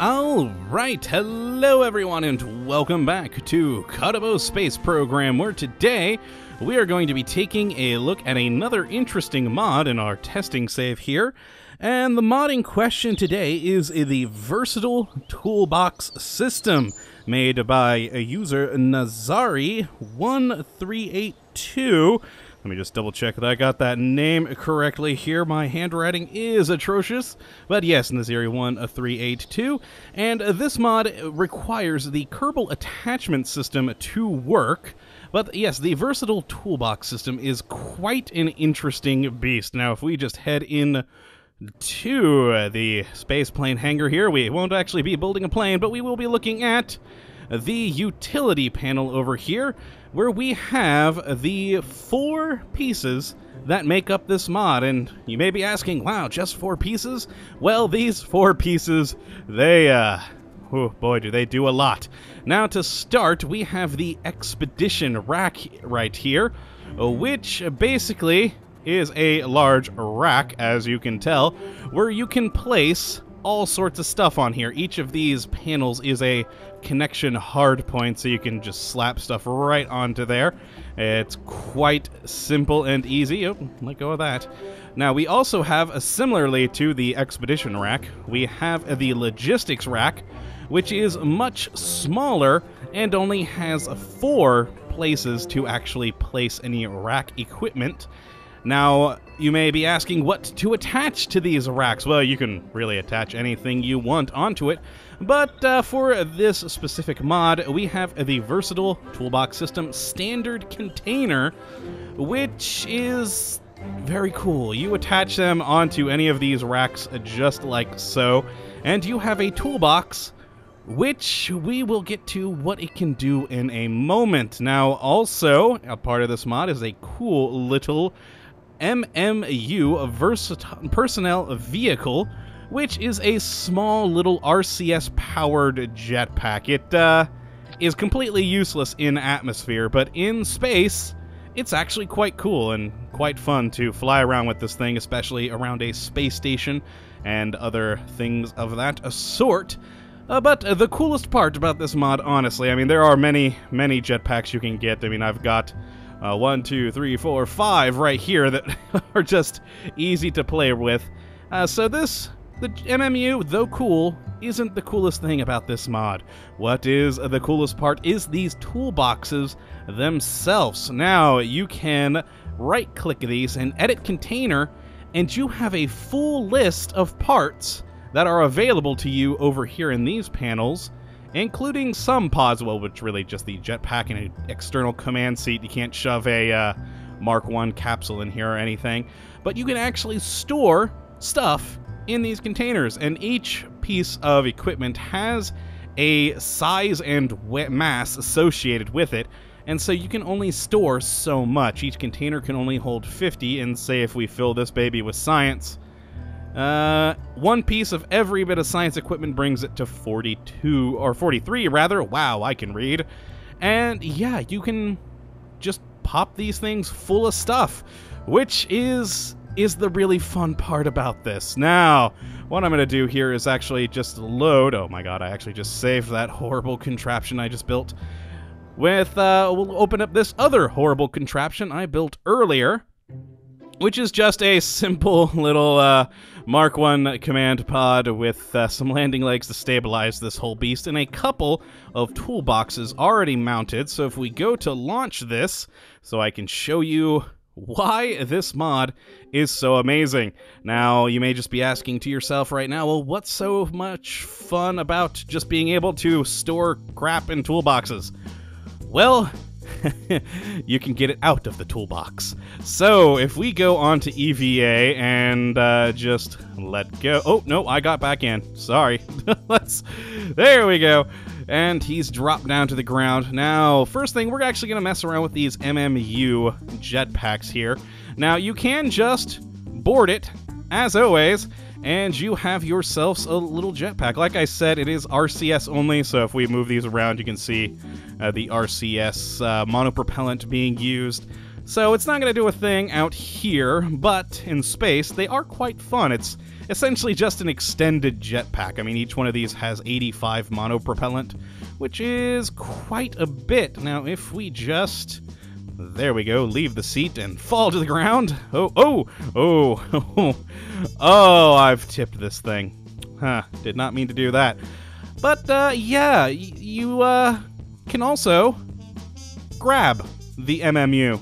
Alright, hello everyone, and welcome back to Kottabos Space Program, where today we are going to be taking a look at another interesting mod in our testing save here. And the mod in question today is the Versatile Toolbox System, made by a user Nazari1382. Let me just double check that I got that name correctly here. My handwriting is atrocious. But yes, Naziri1382. And this mod requires the Kerbal attachment system to work. But yes, the versatile toolbox system is quite an interesting beast. Now, if we just head in to the space plane hangar here, we won't actually be building a plane, but we will be looking at the utility panel over here, where we have the four pieces that make up this mod. And you may be asking, wow, just four pieces? Well, these four pieces, they, uh, oh boy, do they do a lot. Now, to start, we have the Expedition Rack right here, which basically is a large rack, as you can tell, where you can place all sorts of stuff on here. Each of these panels is a connection hard point, so you can just slap stuff right onto there. It's quite simple and easy. Oh, let go of that. Now, we also have, uh, similarly to the expedition rack, we have the logistics rack, which is much smaller and only has four places to actually place any rack equipment. Now, you may be asking what to attach to these racks. Well, you can really attach anything you want onto it, but uh, for this specific mod, we have the Versatile Toolbox System Standard Container, which is very cool. You attach them onto any of these racks just like so, and you have a toolbox which we will get to what it can do in a moment. Now, also, a part of this mod is a cool little MMU versatile personnel vehicle, which is a small little RCS powered jetpack. It uh, is completely useless in atmosphere, but in space, it's actually quite cool and quite fun to fly around with this thing, especially around a space station and other things of that sort. Uh, but the coolest part about this mod, honestly, I mean, there are many, many jetpacks you can get. I mean, I've got uh, one, two, three, four, five right here that are just easy to play with. Uh, so this, the MMU, though cool, isn't the coolest thing about this mod. What is the coolest part is these toolboxes themselves. Now, you can right-click these and edit container, and you have a full list of parts that are available to you over here in these panels, including some pods, well, which really just the jetpack and an external command seat. You can't shove a uh, Mark 1 capsule in here or anything, but you can actually store stuff in these containers, and each piece of equipment has a size and mass associated with it, and so you can only store so much. Each container can only hold 50, and say if we fill this baby with science, uh, one piece of every bit of science equipment brings it to 42, or 43 rather. Wow, I can read. And yeah, you can just pop these things full of stuff, which is is the really fun part about this. Now, what I'm going to do here is actually just load. Oh my god, I actually just saved that horrible contraption I just built. With, uh, we'll open up this other horrible contraption I built earlier, which is just a simple little, uh, Mark 1 command pod with uh, some landing legs to stabilize this whole beast, and a couple of toolboxes already mounted. So if we go to launch this, so I can show you why this mod is so amazing. Now, you may just be asking to yourself right now, well, what's so much fun about just being able to store crap in toolboxes? Well, you can get it out of the toolbox. So if we go on to EVA and uh, just let go. Oh, no, I got back in. Sorry. Let's. There we go. And he's dropped down to the ground. Now, first thing, we're actually to mess around with these MMU jetpacks here. Now, you can just board it, as always, and you have yourselves a little jetpack. Like I said, it is RCS only, so if we move these around, you can see uh, the RCS uh, monopropellant being used. So it's not going to do a thing out here, but in space, they are quite fun. It's essentially just an extended jetpack. I mean, each one of these has 85 monopropellant, which is quite a bit. Now, if we just. There we go. Leave the seat and fall to the ground. Oh, oh, oh, oh, I've tipped this thing. Huh, did not mean to do that. But, uh, yeah, you, uh, can also grab the MMU.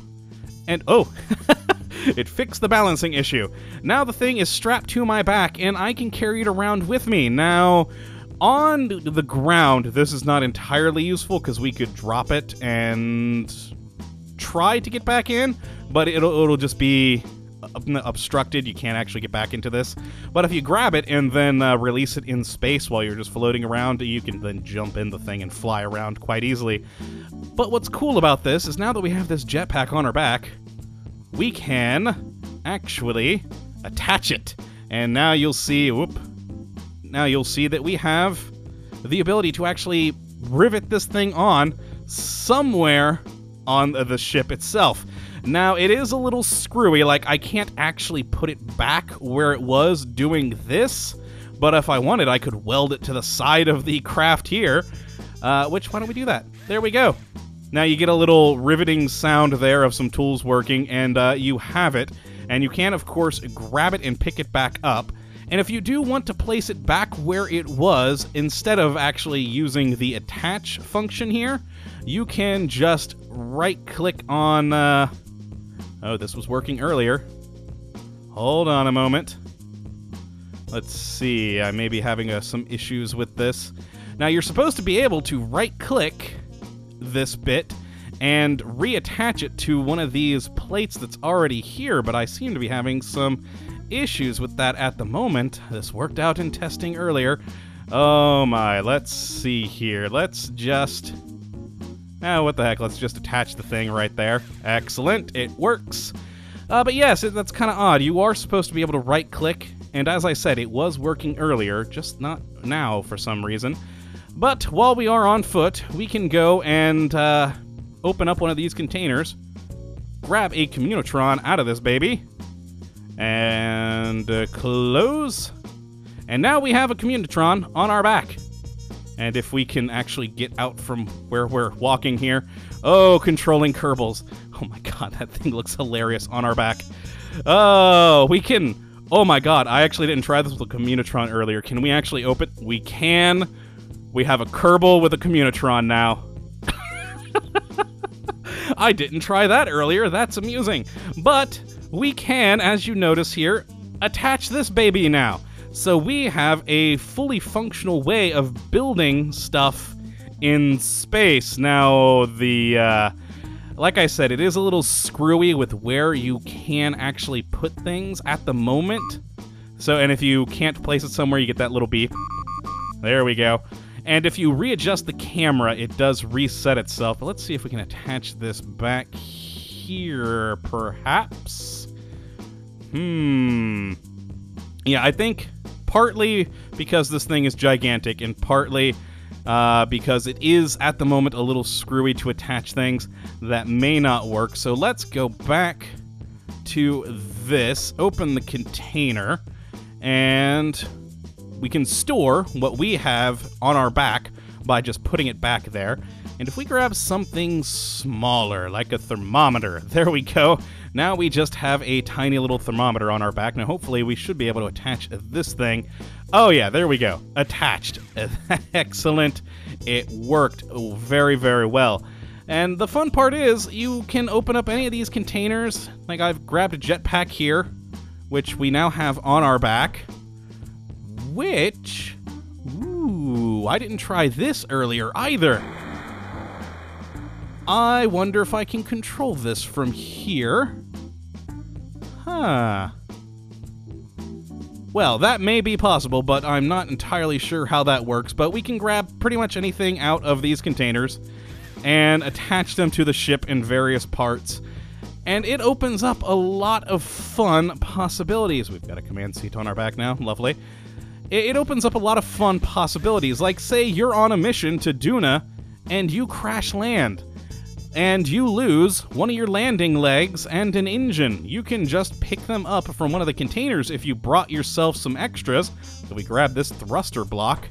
And, oh, it fixed the balancing issue. Now the thing is strapped to my back, and I can carry it around with me. Now, on the ground, this is not entirely useful because we could drop it and try to get back in, but it'll, it'll just be obstructed. You can't actually get back into this. But if you grab it and then uh, release it in space while you're just floating around, you can then jump in the thing and fly around quite easily. But what's cool about this is now that we have this jetpack on our back, we can actually attach it. And now you'll see, whoop, now you'll see that we have the ability to actually rivet this thing on somewhere on the ship itself. Now, it is a little screwy, like I can't actually put it back where it was doing this, but if I wanted, I could weld it to the side of the craft here, uh, which, why don't we do that? There we go. Now you get a little riveting sound there of some tools working, and uh, you have it. And you can, of course, grab it and pick it back up. And if you do want to place it back where it was, instead of actually using the attach function here, you can just right click on. Uh... Oh, this was working earlier. Hold on a moment. Let's see, I may be having uh, some issues with this. Now, you're supposed to be able to right click this bit and reattach it to one of these plates that's already here, but I seem to be having some issues with that at the moment. This worked out in testing earlier. Oh my, let's see here. Let's just. Oh, what the heck? Let's just attach the thing right there. Excellent, it works. Uh, but yes, it, that's kind of odd. You are supposed to be able to right click, and as I said, it was working earlier, just not now for some reason. But while we are on foot, we can go and uh, open up one of these containers, grab a Communotron out of this baby, and uh, close. And now we have a Communotron on our back. And if we can actually get out from where we're walking here. Oh, controlling Kerbals. Oh my god, that thing looks hilarious on our back. Oh, we can. Oh my god, I actually didn't try this with a Communotron earlier. Can we actually open? We can. We have a Kerbal with a Communotron now. I didn't try that earlier. That's amusing. But we can, as you notice here, attach this baby now. So we have a fully functional way of building stuff in space. Now, the, uh, like I said, it is a little screwy with where you can actually put things at the moment. So, and if you can't place it somewhere, you get that little beep. There we go. And if you readjust the camera, it does reset itself. But let's see if we can attach this back here, perhaps. Hmm. Yeah, I think partly because this thing is gigantic, and partly uh, because it is at the moment a little screwy to attach things that may not work. So let's go back to this, open the container, and we can store what we have on our back by just putting it back there. And if we grab something smaller, like a thermometer, there we go. Now we just have a tiny little thermometer on our back. Now, hopefully, we should be able to attach this thing. Oh, yeah, there we go. Attached. Excellent. It worked very, very well. And the fun part is, you can open up any of these containers. Like, I've grabbed a jetpack here, which we now have on our back. Which. I didn't try this earlier either. I wonder if I can control this from here. Huh. Well, that may be possible, but I'm not entirely sure how that works. But we can grab pretty much anything out of these containers and attach them to the ship in various parts. And it opens up a lot of fun possibilities. We've got a command seat on our back now. Lovely. It opens up a lot of fun possibilities. Like, say you're on a mission to Duna and you crash land and you lose one of your landing legs and an engine. You can just pick them up from one of the containers if you brought yourself some extras. So we grab this thruster block.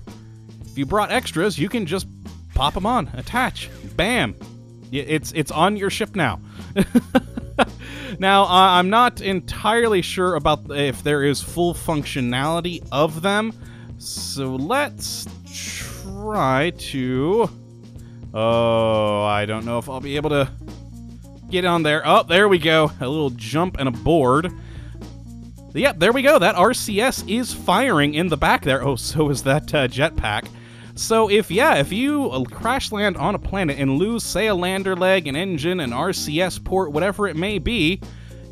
If you brought extras, you can just pop them on, attach, bam. It's it's on your ship now. now uh, I'm not entirely sure about if there is full functionality of them, so let's try to. Oh, I don't know if I'll be able to get on there. Oh, there we go. A little jump and a board. Yep, there we go. That RCS is firing in the back there. Oh, so is that uh, jetpack. So if yeah, if you uh, crash land on a planet and lose, say, a lander leg, an engine, an RCS port, whatever it may be,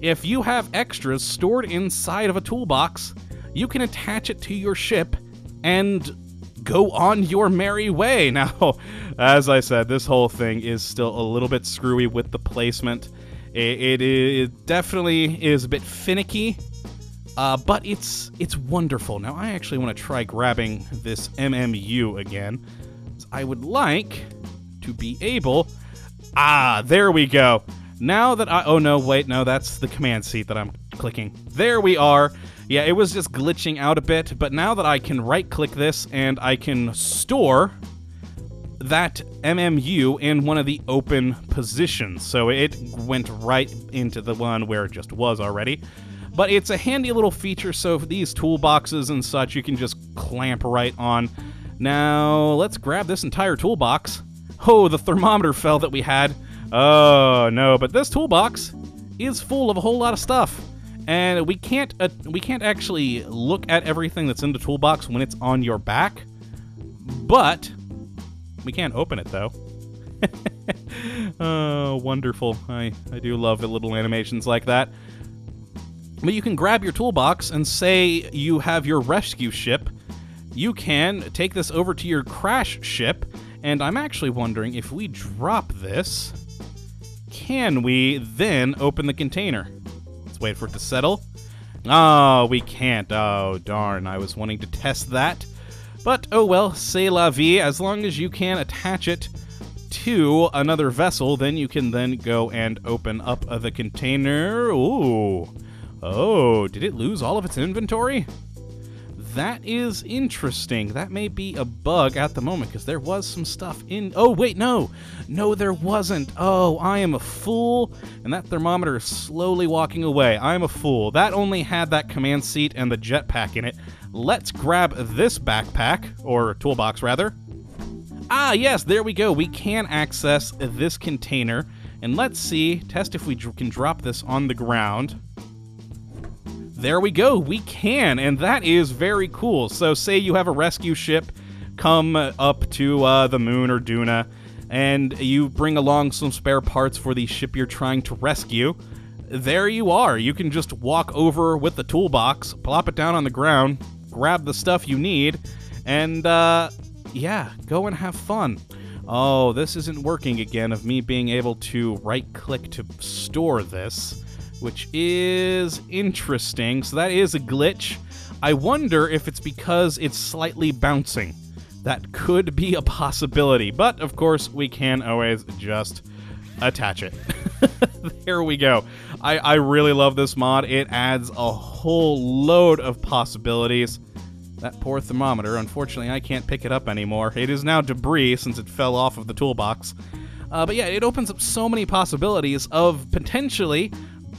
if you have extras stored inside of a toolbox, you can attach it to your ship and go on your merry way. Now, as I said, this whole thing is still a little bit screwy with the placement. It, it, it definitely is a bit finicky, uh, but it's it's wonderful. Now, I actually want to try grabbing this MMU again. I would like to be able. Ah, there we go. Now that I. Oh no, wait, no, that's the command seat that I'm clicking. There we are. Yeah, it was just glitching out a bit, but now that I can right click this and I can store that MMU in one of the open positions. So it went right into the one where it just was already. But it's a handy little feature, so for these toolboxes and such, you can just clamp right on. Now, let's grab this entire toolbox. Oh, the thermometer fell that we had. Oh, no, but this toolbox is full of a whole lot of stuff and we can't uh, we can't actually look at everything that's in the toolbox when it's on your back but we can't open it though oh wonderful i i do love the little animations like that but you can grab your toolbox and say you have your rescue ship you can take this over to your crash ship and i'm actually wondering if we drop this can we then open the container Let's wait for it to settle. Oh, we can't. Oh, darn. I was wanting to test that. But, oh well, c'est la vie. As long as you can attach it to another vessel, then you can then go and open up the container. Ooh. Oh, did it lose all of its inventory? That is interesting. That may be a bug at the moment because there was some stuff in. Oh, wait, no. No, there wasn't. Oh, I am a fool. And that thermometer is slowly walking away. I am a fool. That only had that command seat and the jetpack in it. Let's grab this backpack, or toolbox rather. Ah, yes, there we go. We can access this container. And let's see, test if we can drop this on the ground there we go. We can, and that is very cool. So, say you have a rescue ship come up to uh, the moon or Duna, and you bring along some spare parts for the ship you're trying to rescue. There you are. You can just walk over with the toolbox, plop it down on the ground, grab the stuff you need, and uh, yeah, go and have fun. Oh, this isn't working again of me being able to right click to store this which is interesting. So that is a glitch. I wonder if it's because it's slightly bouncing. That could be a possibility, but of course, we can always just attach it. there we go. I, I really love this mod. It adds a whole load of possibilities. That poor thermometer, unfortunately, I can't pick it up anymore. It is now debris since it fell off of the toolbox. Uh, but yeah, it opens up so many possibilities of potentially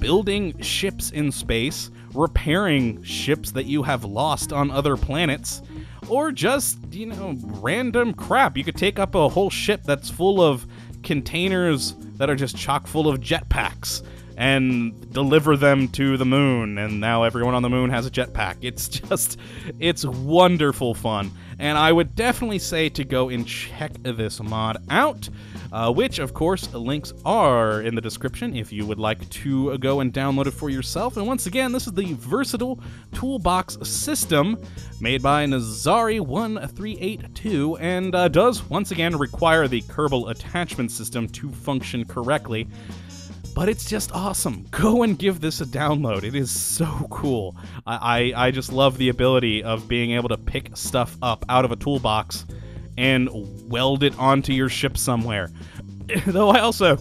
building ships in space, repairing ships that you have lost on other planets, or just, you know, random crap. You could take up a whole ship that's full of containers that are just chock full of jetpacks and deliver them to the moon. And now everyone on the moon has a jetpack. It's just it's wonderful fun. And i would definitely say to go and check this mod out uh, which, of course, links are in the description if you would like to go and download it for yourself. And once again, this is the Versatile Toolbox System made by Nazari1382 and uh, does, once again, require the Kerbal attachment system to function correctly but it's just awesome. Go and give this a download. It is so cool. I, I, I, just love the ability of being able to pick stuff up out of a toolbox and weld it onto your ship somewhere. Though I also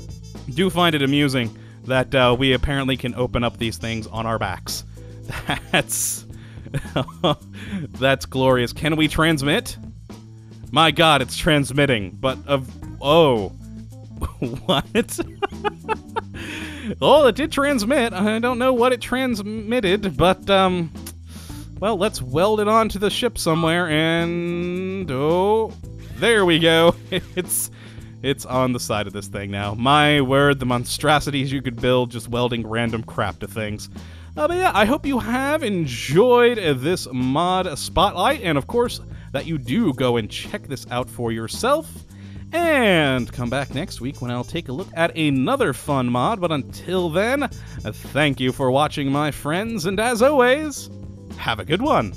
do find it amusing that uh, we apparently can open up these things on our backs. That's that's glorious. Can we transmit? My God, it's transmitting. But of oh, what? oh, it did transmit. I don't know what it transmitted, but um, well, let's weld it onto the ship somewhere, and oh, there we go. It's it's on the side of this thing now. My word, the monstrosities you could build just welding random crap to things. Uh, but yeah, I hope you have enjoyed this mod spotlight, and of course, that you do go and check this out for yourself. And come back next week when I'll take a look at another fun mod. But until then, thank you for watching, my friends, and as always, have a good one.